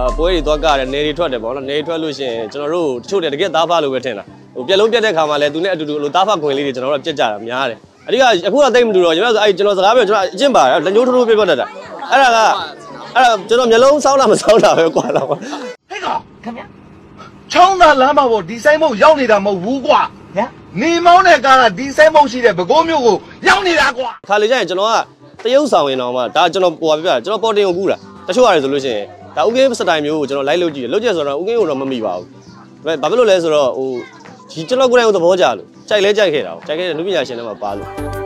အပွဲတွေသွားကတယ်နေတွေထွက်တယ်ပေါ့နော်နေတွေထွက်လို့ရှိရင်ကျွန်တော်တို့တချို့တည်းတကယ်သားဖလို့ပဲထင်တာဟိုပြက်လုံးပြက်တဲ့ခါမှာလည်းသူနဲ့အတူတူလိုသားဖခွင်လေးတွေကျွန်တော်တို့ပြက်ကြတာများတယ်အဓိကအခုတော့တိတ်မတူတော့ကျွန်တော်ဆိုအဲ့ကျွန်တော်စကားပြောကျွန်တော်အကျင့်ပါတယ်လက်ညှိုးထိုးထိုးပြက်ပြက်တတ်တာအဲ့ဒါကအဲ့ဒါကျွန်တော်မျိုးလုံးစောင်းတာမစောင်းတာပဲကွာတော့ဟဲ့ကောင်ခင်ဗျချောင်းသာလမ်းမှာပေါ့ဒီဆိုင်မုတ်ရောက်နေတာမဟုတ်ဘူးကွာဟမ်နေမောင်းတဲ့ကားကဒီဆိုင်မုတ်ရှိတဲ့ဘကိုးမျိုးကိုရောက်နေတာကွာခါလေကျရင်ကျွန်တော်ကတရုပ်ဆောင်ရင်တော့မှဒါကျွန်တော်ပေါ်ပြပြကျွန်တော်ပေါ်တင်ကိုကူးတာတချို့ရတယ်ဆိုလို့ရှိရင် ဒါဥကင်းစတိုင်မျိုးကိုကျွန်တော်လိုက်လုပ်ကြည့်တယ်လုပ်ကြည့်ဆိုတော့ဥကင်းကိုတော့မမိပါဘူးဘာဘာဖြစ်လို့လဲဆိုတော့ဟိုဒီကျွန်တော်ကိုယ်တိုင်ကိုသဘောကျလို့ကြိုက်လဲကြိုက်ခဲ့တာကြိုက်ခဲ့တဲ့လူပညာရှင်တွေမှာပါလို့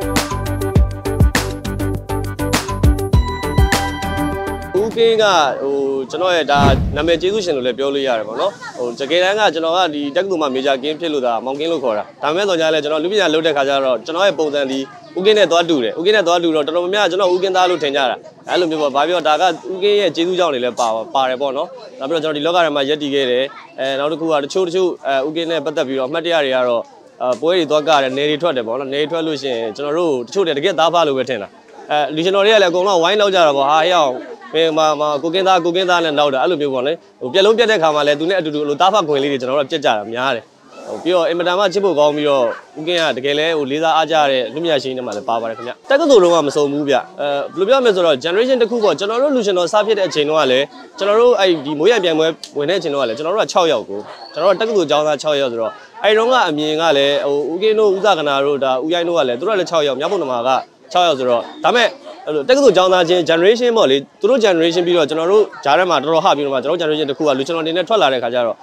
ဥကင်းကဟိုကျွန်တော်ရဲ့ဒါနာမည်ကျေးဇူးရှင်လို့လည်းပြောလို့ရတယ်ပေါ့နော်ဟိုတကယ်တမ်းကကျွန်တော်ကဒီတက္ကသိုလ်မှာမေဂျာကင်းဖြစ်လို့ဒါမောင်ကင်းလို့ခေါ်တာဒါမဲ့တော့ညာလဲကျွန်တော်လူပညာလုပ်တဲ့ခါကျတော့ကျွန်တော်ရဲ့ပုံစံဒီဥကင်းနဲ့သွားတူတယ်ဥကင်းနဲ့သွားတူတော့တော်တော်များများကျွန်တော်ဥကင်းသားလို့ထင်ကြတာအဲ့လိုမျိုးပေါ့ဘာပြောဒါကဥကင်းရဲ့ကျေးဇူးကြောင့်နေလဲပါပါတယ်ပေါ့နော်နောက်ပြီးတော့ကျွန်တော်ဒီလောကထဲမှာရက်တည်ခဲ့တယ်အဲနောက်တစ်ခုကတချို့တချို့အဲဥကင်းနဲ့ပတ်သက်ပြီးတော့အမှတ်တရတွေကတော့အပွဲတွေသွားကတယ်နေတွေထွက်တယ်ပေါ့နော်နေတွေထွက်လို့ရှိရင်ကျွန်တော်တို့တချို့တည်းတကယ်သားဖလို့ပဲထင်တာအဲလူကျွန်တော်တွေကလည်းအကုန်လုံးဝိုင်းလောက်ကြတာပေါ့ဟာဟဲ့အောင် မင်းမမကိုကင်းသားကိုကင်းသားနဲ့နောက်တာအဲ့လိုမျိုးပေါ့လေဟိုပြက်လုံးပြက်တဲ့ခါမှာလည်းသူနဲ့အတူတူလိုသားဖခွင်လေးတွေကျွန်တော်တို့ပြက်ကြတာများတယ်ဟိုပြီးတော့အင်မတန်မှချစ်ဖို့ကောင်းပြီးတော့ဦးကင်းကတကယ်လဲဟိုလေးစားအားကြတဲ့လူမြတ်ရှင်တွေမှာလည်းပါပါတယ်ခင်ဗျတက္ကသိုလ်တော့ကမစုံဘူးဗျအဲဘယ်လိုပြောမလဲဆိုတော့ generation တစ်ခုပေါ့ကျွန်တော်တို့လူရှင်တော်စားဖြစ်တဲ့အချိန်တော့ကလည်းကျွန်တော်တို့အဲ့ဒီမိုးရပြန်ပွဲဝင်တဲ့အချိန်တော့ကလည်းကျွန်တော်တို့က6ယောက်ကိုကျွန်တော်တို့တက္ကသိုလ်ကျောင်းသား6ယောက်ဆိုတော့အဲ့တုန်းကအမြင်ကလည်းဟိုဦးကင်းတို့ဦးဇကနာတို့ဒါဦးရိုင်းတို့ကလည်းသူတို့ကလည်း6ယောက်မြတ်ဘုံနမာက6ယောက်ဆိုတော့ဒါမဲ့ အဲ့လိုတက္ကသိုလ်ကျောင်းသားချင်း generation ပေါ့လေသူတို့ generation ပြီးတော့ကျွန်တော်တို့ဂျားထဲမှာတော်တော်ဟပြီးတော့မှကျွန်တော် generation တစ်ခုကလူကျွန်တော်နေနဲ့ထွက်လာတဲ့ခါကျတော့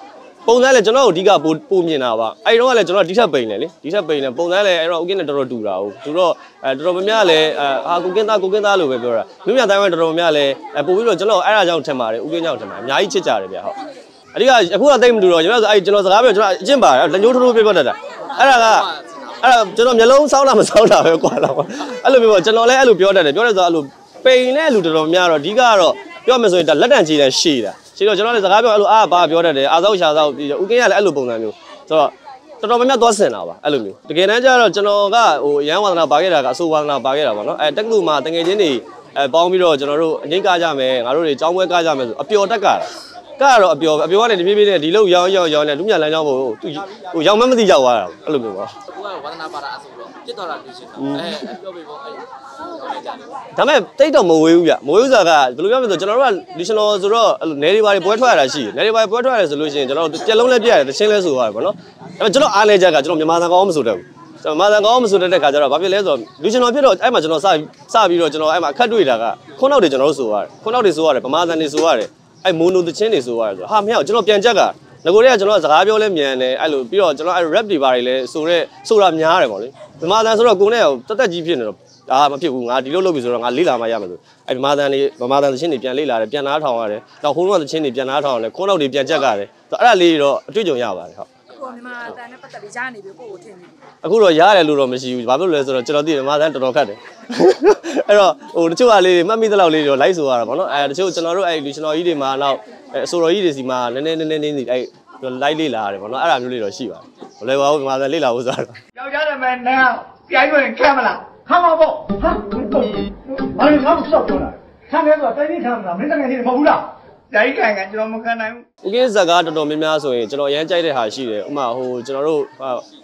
ပုံစံလည်းကျွန်တော်တို့အဓိကပိုပိုမြင်တာပါအဲ့ဒီတော့ကလည်းကျွန်တော်ဒီထက်ပိန်တယ်လေဒီထက်ပိန်တယ်ပုံစံလည်းအဲ့တော့ဥကင်းနဲ့တော်တော်တူတာဟုတ်သူတော့အဲတော်တော်များများလည်းအဲဟာကိုကင်းသားကိုကင်းသားလို့ပဲပြောတာလူမြတိုင်းဝိုင်းတော်တော်များများလည်းအဲပို့ပြီးတော့ကျွန်တော်အဲ့ဒါကြောင့်ထင်ပါတယ်ဥကင်းကြောင့်ထင်ပါတယ်အများကြီးချစ်ကြတယ်ဗျဟုတ်အဓိကအခုတော့တိတ်မတူတော့ကျွန်တော်ဆိုအဲ့ကျွန်တော်စကားပြောကျွန်တော်အကျင့်ပါတယ်လက်ညှိုးထိုးထိုးပြပြတတ်တာအဲ့ဒါက အဲ့ဒါကျွန်တော်မျိုးလုံးစောင်းတာမစောင်းတာပဲကွာတော့အဲ့လိုမျိုးပေါ့ကျွန်တော်လည်းအဲ့လိုပြောတတ်တယ်ပြောတယ်ဆိုတော့အဲ့လိုပိန်တဲ့လူတော်တော်များတော့အဓိကကတော့ပြောမယ်ဆိုရင်ဒါလက်တံချီတန်းရှည်တာရှည်တော့ကျွန်တော်လည်းစကားပြောအဲ့လိုအာဘာပြောတတ်တယ်အာသောက်ရှာသောက်ပြီးတော့ဥကင်းကလည်းအဲ့လိုပုံစံမျိုးဆိုတော့တော်တော်များများသွားဆင်တာပါအဲ့လိုမျိုးတကယ်တမ်းကျတော့ကျွန်တော်ကဟိုရန်ဝါသနာပါခဲ့တာကအဆိုဝါသနာပါခဲ့တာပေါ့နော်အဲတက္ကသိုလ်မှာတငယ်ချင်းတွေအဲပေါင်းပြီးတော့ကျွန်တော်တို့အငိမ့်ကားကြမယ်ငါတို့တွေចောင်းပွဲကားကြမယ်ဆိုအပျော်တက်ကတာ ကတော့အပျော်အပျော်ကနေတပြေးပြေးနဲ့ဒီလောက်ရောင်းရောင်းရောင်းနဲ့လူမြလမ်းကြောင်းကိုသူဟိုရောင်းမမသိရောက်သွားတာအဲ့လိုမျိုးပေါ့ကိုကဝါသနာပါတာအဆိုတော့ပြစ်တော်တာလူရှင်တာအဲပြောပြပေါ့အဲဟုတ်တယ်ကြာတယ်ဒါပေမဲ့တိတ်တော့မဝေးဘူးဗျမဝေးဘူးဆိုတာကဘယ်လိုပြောမလဲဆိုကျွန်တော်တို့ကလူရှင်တော်ဆိုတော့အဲ့လိုနယ်တွေဘာတွေပွဲထွက်ရတာရှိတယ်နယ်တွေဘာတွေပွဲထွက်ရတယ်ဆိုလို့ရှိရင်ကျွန်တော်တို့ပြက်လုံးလည်းပြရတယ်တချင်းလည်းဆိုရတယ်ပေါ့နော်ဒါပေမဲ့ကျွန်တော်အားလဲချက်ကကျွန်တော်မြန်မာသံကောင်းမဆိုတတ်ဘူးကျွန်တော်မြန်မာသံကောင်းမဆိုတတ်တဲ့ခါကျတော့ဘာဖြစ်လဲဆိုတော့လူရှင်တော်ဖြစ်တော့အဲ့မှာကျွန်တော်စစပြီးတော့ကျွန်တော်အဲ့မှာအခက်တွေ့တာကခုနောက်တွေကျွန်တော်တို့ဆိုရတယ်ခုနောက်တွေဆိုရတယ်ဗမာသံတွေဆိုရတယ် အဲ့မိုနိုတချင်းတွေဆိုရတယ်ဆိုဟာမင်းကျွန်တော်ပြန်ချက်ကငကိုတည်းကကျွန်တော်စကားပြောလဲမြန်တယ်အဲ့လိုပြီးတော့ကျွန်တော်အဲ့ rap တွေဘာတွေလဲဆိုတော့ဆိုတာများတယ်ပေါ့လေဗမာသံဆိုတော့ကိုယ်နဲ့တက်တက်ကြီးဖြစ်နေတော့ဒါမဖြစ်ဘူးငါဒီလိုလုပ်ပြီဆိုတော့ငါလေးလာမှရမယ်ဆိုအဲ့ဗမာတန်လေးဗမာတန်သချင်းတွေပြန်လေးလာတယ်ပြန်နားထောင်ရတယ်နောက်ဟိုးတော့သချင်းတွေပြန်နားထောင်ရတယ်ခွန်းတော့တွေပြန်ကြက်ကြတယ်ဆိုအဲ့ဒါလေးတော့အတွေ့အကြုံရပါတယ်ဟုတ် ကိုမြန်မာတန်နဲ့ပတ်သက်ပြီးကြားနေပြီကိုကိုထင်နေပြီအခုတော့ရတယ်လို့တော့မရှိဘူးဘာဖြစ်လို့လဲဆိုတော့ကျွန်တော်သိတယ်ဗမာတန်တော်တော်ခတ်တယ်အဲ့တော့ဟိုတချို့ကလေးမှတ်မိသလောက်လေးတော့လိုက်ဆိုရတာပေါ့နော်အဲတချို့ကျွန်တော်တို့အဲ့လူရှင်တော်ကြီးတွေမှာနောက်အဆိုတော်ကြီးတွေစီမှာနည်းနည်းနည်းနည်းနည်းအဲ့လိုက်လေးလာရတယ်ပေါ့နော်အဲ့ဒါမျိုးလေးတော့ရှိပါတယ်ဘယ်လဲပါဘူးဗမာတန်လေးလာဖို့ဆိုတော့ယောက်ျားနာမည်နာပြိုင်ဝင်ခံမလားခံပါပေါ့ဟာဘာလို့ငါ့ကိုစောက်ပြောတာခံတယ်ဆိုတာတိုင်းနေခံမလားမင်းတကယ်ကြီးမဟုတ်ဘူးလား တိုင်းခံခံကျွန်တော်မခံနိုင်ဘူး။ဥကင်းဇက်ကားတော်တော်များများဆိုရင်ကျွန်တော်ရမ်းကြိုက်တဲ့ဟာရှိတယ်။ဥပမာဟိုကျွန်တော်တို့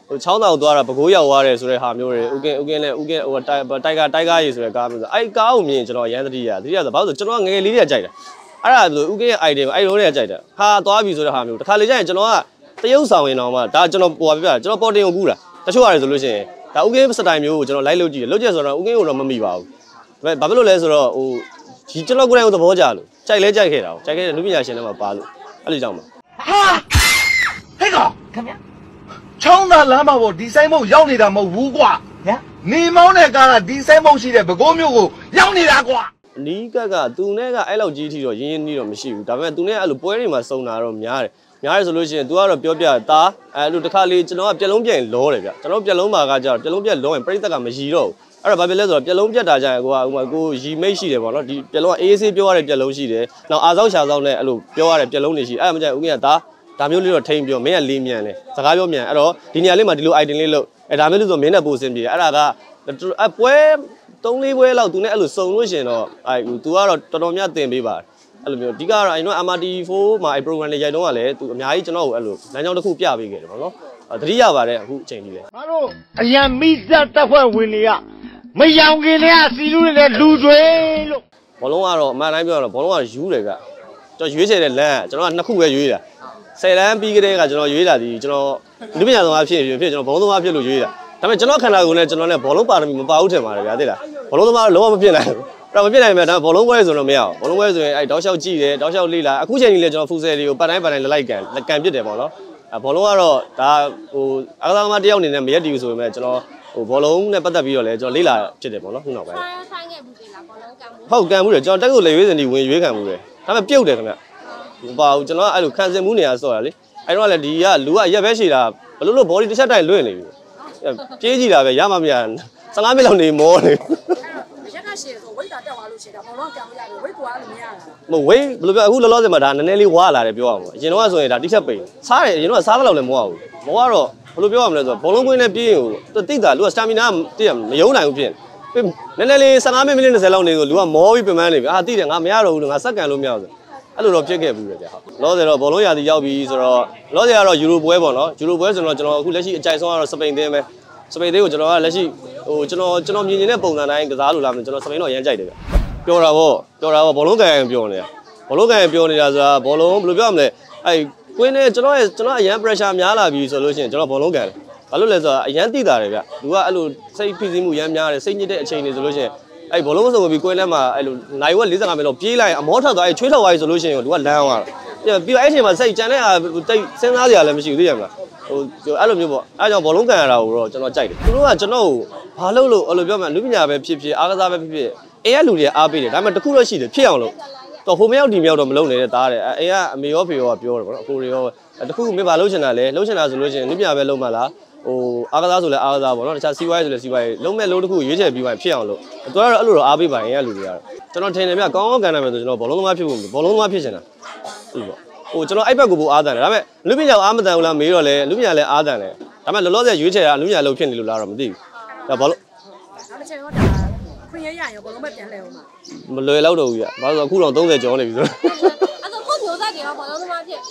ဟိုချောင်းတောင်သွားတာပဲခူးရောက်သွားတယ်ဆိုတဲ့ဟာမျိုးတွေဥကင်းဥကင်းနဲ့ဥကင်းဟိုတိုက်တိုက်ကတိုက်ကားရေးဆိုတဲ့ကားမျိုးဆိုအဲ့ကားကိုမြင်ကျွန်တော်ရမ်းသတိရသတိရဆိုဘာလို့ဆိုကျွန်တော်ငယ်ငယ်လေးတည်းကကြိုက်တာ။အဲ့ဒါဆိုဥကင်းရဲ့ idea ကိုအဲ့လိုတည်းကကြိုက်တာ။ဟာသွားပြီဆိုတဲ့ဟာမျိုးတစ်ခါလေကျရင်ကျွန်တော်ကတရုပ်ဆောင်ရင်တော့မှဒါကျွန်တော်ပေါ်ပြပြကျွန်တော်ပေါ်တင်ကိုကူးတာ။တချို့ရတယ်ဆိုလို့ရှိရင်ဒါဥကင်းစတိုင်မျိုးကိုကျွန်တော်လိုက်လုပ်ကြည့်တယ်။လုပ်ကြည့်ဆိုတော့ဥကင်းကိုတော့မမိပါဘူး။ဘာဖြစ်လို့လဲဆိုတော့ဟိုဒီကျွန်တော်ကိုယ်တိုင်ကိုသဘောကျလို့ကြိုက်လဲကြိုက်ခဲ့တာ။ကြိုက်ခဲ့တဲ့လူပညာရှင်တွေမှာပါလို့အဲ့လိုကြောင့်ပါဟာဟဲ့ကောင်ခင်ဗျချောင်းသာလမ်းမှာပေါ့ဒီဆိုင်မုတ်ရောက်နေတာမဟုတ်ဘူးကွာဟမ်နေမောင်းတဲ့ကားကဒီဆိုင်မုတ်ရှိတဲ့ဘကိုးမျိုးကိုရောက်နေတာကွာအနီးကပ်ကသူနဲ့ကအဲ့လောက်ကြီးထီတော့ရင်းရင်းနှီးတော့မရှိဘူးဒါပေမဲ့သူနဲ့အဲ့လိုပွဲတွေမှာစုံတာတော့များတယ်များတယ်ဆိုလို့ရှိရင် तू ကတော့ပြောပြတာအဲ့လိုတစ်ခါလေကျွန်တော်ကပြက်လုံးပြက်ရင်လောတယ်ဗျကျွန်တော်ပြက်လုံးမှာကကြတော့ပြက်လုံးပြက်လောရင်ပြိတ္တကမရီတော့ဘူး အဲ့တော့ဘာဖြစ်လဲဆိုတော့ပြက်လုံးပြက်တာကြရင်ကိုကဥမာကိုရီမိတ်ရှိတယ်ပေါ့နော်ဒီပြက်လုံးကအေးဆေးပြောရတဲ့ပြက်လုံးရှိတယ်နောက်အာဆောက်ရှာဆောက်နဲ့အဲ့လိုပြောရတဲ့ပြက်လုံးတွေရှိအဲ့ဒါမှကြရင်ဦးကြီးကဒါဒါမျိုးလေးတော့ထိန်ပြောမင်းကလေးမြန်လဲစကားပြောမြန်အဲ့တော့ဒီနေရာလေးမှာဒီလို item လေးလုပ်အဲ့ဒါမျိုးလို့ဆိုမင်းနဲ့ပို့စင်ပြေအဲ့ဒါကအပွဲ3-4ပွဲလောက် तू နဲ့အဲ့လိုစုံလို့ရှင်တော့အဲ့ तू ကတော့တော်တော်များတင်ပေးပါတယ်အဲ့လိုမျိုးအဓိကတော့အဲ့တော့ MRT4 မှာအဲ့ program တွေရိုက်တော့ကလည်းသူအများကြီးကျွန်တော်ကိုအဲ့လိုလမ်းကြောင်းတစ်ခုပြပေးခဲ့တယ်ပေါ့နော်အဲ့သတိရပါတယ်အခုအချိန်ကြီးလေငါတို့အရန်မိသက်တပ်ဖွဲ့ဝင်တွေက မယောင်ခင်တွေကစီလူတွေနဲ့လူတွေလို့ဘောလုံးကတော့အမှန်တိုင်းပြောရတော့ဘောလုံးကယူတယ်ကကျွန်တော်ရွေးချယ်တဲ့လမ်းကကျွန်တော်ကနှစ်ခုပဲရွေးတာဆယ်လမ်းပြီးကြတဲ့ကကျွန်တော်ရွေးတာဒီကျွန်တော်လူပညာသမားဖြစ်ဖြစ်ဖြစ်ကျွန်တော်ဘောလုံးသမားဖြစ်လို့ရွေးတာဒါပေမဲ့ကျွန်တော်ခန္ဓာကိုယ်နဲ့ကျွန်တော်နဲ့ဘောလုံးပါရမီမပါဘူးထင်ပါတယ်ဗျာသိလားဘောလုံးသမားလုံးဝမဖြစ်နိုင်ဘူးအဲ့တော့မဖြစ်နိုင်မဲ့ဒါဘောလုံးပွဲဆိုတော့မရအောင်ဘောလုံးပွဲဆိုရင်အဲ့တောက်လျှောက်ကြည့်တယ်တောက်လျှောက်လေ့လာအခုချိန်ကြီးလေကျွန်တော်ဖူဆယ်တွေကိုပတ်တိုင်းပတ်တိုင်းလိုက်ကန်ကန်ပစ်တယ်ပေါ့နော်အဲဘောလုံးကတော့ဒါဟိုအကစားသမားတယောက်အနေနဲ့မရက်တီဘူးဆိုပေမဲ့ကျွန်တော် ဟိုဘောလုံးနဲ့ပတ်သက်ပြီးတော့လည်းကျွန်တော်လေ့လာဖြစ်တယ်ပေါ့နော်ခုနောက်ပိုင်းဆိုင်ဆိုင်ခဲ့ဘူးလေလားဘောလုံးကံမှုဟုတ်ကန်မှုတယ်ကျွန်တော်တက်ကိုလေရွေးစင်ဒီဝင်ရွေးခံမှုတယ်ဒါပေမဲ့ပြုတ်တယ်ခင်ဗျမပါဘူးကျွန်တော်ကအဲ့လိုခံစင်မှုနေရဆော့တာလေအဲ့တော့လည်းဒီကလူကရက်ပဲရှိတာဘလို့လို့ body တစ်ချက်တိုင်းလွင့်နေပြီပြေးကြည့်တာပဲရမှမရ15မိနစ်လောက်နေမောနေအဲ့တော့ရက်ကရှည်ဆိုဝိတ်တာတက်သွားလို့ရှည်တာဘောလုံးကံမရတယ်ဝိတ်ကွာလို့မရတာမဝေးဘယ်လိုပြောအခုလောလောဆယ်မှာဒါနည်းနည်းလေးဝါလာတယ်ပြောအောင်ပေါ့အရင်တော့ဆိုရင်ဒါတိချက်ပိန်စားတယ်အရင်တော့စားတဲ့လောက်လည်းမဝဘူးမဝတော့ ဘယ်လိုပြောရမလဲဆိုတော့ဘောလုံးကွင်းနဲ့ပြေးရင်ဟိုတိတ်တာလူကစတာမီနာတိရမယုံနိုင်ဘူးဖြစ်နေနည်းနည်းလေး15မိနစ်20လောက်နေဆိုလူကမောပြီးပြင်ပန်းနေပြီအာတိတယ်ငါမရတော့ဘူးလို့ငါစက္ကန်လို့မရဘူးဆိုအဲ့လိုတော့ဖြစ်ခဲ့ဘူးလေဗျဟုတ်လောဆယ်တော့ဘောလုံးရာသီရောက်ပြီဆိုတော့လောဆယ်ကတော့ယူရိုပွဲပေါ့နော်ယူရိုပွဲဆိုတော့ကျွန်တော်အခုလက်ရှိအကြိုက်ဆုံးကတော့စပိန်သင်းပဲစပိန်သင်းကိုကျွန်တော်ကလက်ရှိဟိုကျွန်တော်ကျွန်တော်မြင်နေတဲ့ပုံစံတိုင်းကစားလို့လားမသိကျွန်တော်စပိန်တော့ရမ်းကြိုက်တယ်ဗျပြောတာပေါ့ပြောတာပေါ့ဘောလုံးကန်ပြောနေတာဘောလုံးကန်ပြောနေတာဆိုတာဘောလုံးဘယ်လိုပြောရမလဲအဲ့ ကွင်းနဲ့ကျွန်တော်ရဲ့ကျွန်တော်အရန် pressure များလာပြီဆိုလို့ရှိရင်ကျွန်တော်ဘောလုံးကန်တယ်ဘာလို့လဲဆိုတော့အရန်တိတာတယ်ဗျလူကအဲ့လိုစိတ်ဖိစီးမှုရမ်းများတယ်စိတ်ညစ်တဲ့အချိန်တွေဆိုလို့ရှိရင်အဲ့ဘောလုံးမစုံပြီးကွင်းထဲမှာအဲ့လိုနိုင်ဝက်45မိနစ်လောက်ပြေးလိုက်ရင်အမောထွက်သွားရင်ချွေးထွက်သွားပြီဆိုလို့ရှိရင်လူကလမ်းသွားတာပြီးတော့အဲ့အချိန်မှာစိတ်ကြံတဲ့ဟာတိတ်စဉ်းစားစရာလည်းမရှိဘူးသိရမလားဟိုအဲ့လိုမျိုးပေါ့အဲ့ကြောင့်ဘောလုံးကန်ရတာကိုတော့ကျွန်တော်ကြိုက်တယ်သူတို့ကကျွန်တော်ကိုဘာလို့လို့အဲ့လိုပြောမှလူပညာပဲဖြစ်ဖြစ်အားကစားပဲဖြစ်ဖြစ်အဲရလူတွေအားပေးတယ်ဒါပေမဲ့တခုတော့ရှိတယ်ဖြစ်အောင်လို့ တော့ဟိုမရောက်ဒီမရောက်တော့မလုံနေတဲ့သားတယ်အဲအိမ်ကအမေရောဖေရောကပြောတယ်ဗောနော်အကိုတွေရောအဲတခုခုမင်းပါလှုပ်ချင်တာလဲလှုပ်ချင်တာဆိုလို့ရှိရင်လူပြပဲလုံမလားဟိုအားကစားဆိုလဲအားကစားဗောနော်တခြားစီးပွားရေးဆိုလဲစီးပွားရေးလုံးမဲ့လုံးတစ်ခုရွေးချယ်ပြီးမှဖြစ်အောင်လို့သူကတော့အဲ့လိုတော့အားပေးပါရင်အဲ့လူတွေကတော့ကျွန်တော်ထင်တယ်ဗျကောင်းကောင်းကန်နိုင်မယ်ဆိုကျွန်တော်ဘောလုံးသမားဖြစ်ဖို့ဘောလုံးသမားဖြစ်ချင်တာဟုတ်ပေါ့ဟိုကျွန်တော်အဲ့ဘက်ကိုပိုအားတန်တယ်ဒါပေမဲ့လူပညာကိုအားမတန်ဘူးလားမေးတော့လဲလူပညာလည်းအားတန်တယ်ဒါပေမဲ့လောလောဆယ်ရွေးချယ်တာလူပညာလုံးဖြစ်နေလို့လားတော့မသိဘူးဒါဘောလုံးနောက်တစ်ချိန်တော့ဒါ ခွင့်ရရရင်ဘောလုံးပဲပြန်လဲအောင်ပါမလွယ်တော့တော့ဘူးဗျဘာလို့ဆိုအခုတော့30ကျော်နေပြီဆိုတော့အဲ့တော့ကိုမျိုးဆက်တွေကဘောလုံးသမားဖြစ်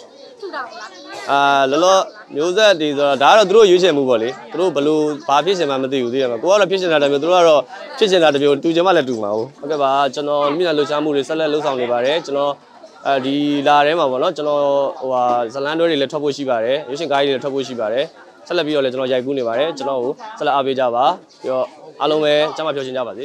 ထူတာလားအာလောလောမျိုးဆက်တွေဆိုတော့ဒါကတော့သူတို့ရွေးချယ်မှုပေါ့လေသူတို့ဘယ်လိုဘာဖြစ်ချင်မှမသိဘူးသိရမှာကိုကတော့ဖြစ်ချင်တာတစ်မျိုးသူတို့ကတော့ဖြစ်ချင်တာတစ်မျိုးတူချင်မှလည်းတူမှာဟုတ်ဟုတ်ကဲ့ပါကျွန်တော်မိနာလှူရှားမှုတွေဆက်လက်လှုပ်ဆောင်နေပါတယ်ကျွန်တော်အဲဒီလာထဲမှာပေါ့နော်ကျွန်တော်ဟိုဟာဇလန်တွဲတွေလည်းထွက်ဖို့ရှိပါတယ်ရွှေရှင်ကားကြီးတွေလည်းထွက်ဖို့ရှိပါတယ်ဆက်လက်ပြီးတော့လည်းကျွန်တော်ရိုက်ကူးနေပါတယ်ကျွန်တော်ကိုဆက်လက်အားပေးကြပါပြီးတော့အားလုံးပဲကျမ်းမာပျော်ရွှင်ကြပါစေ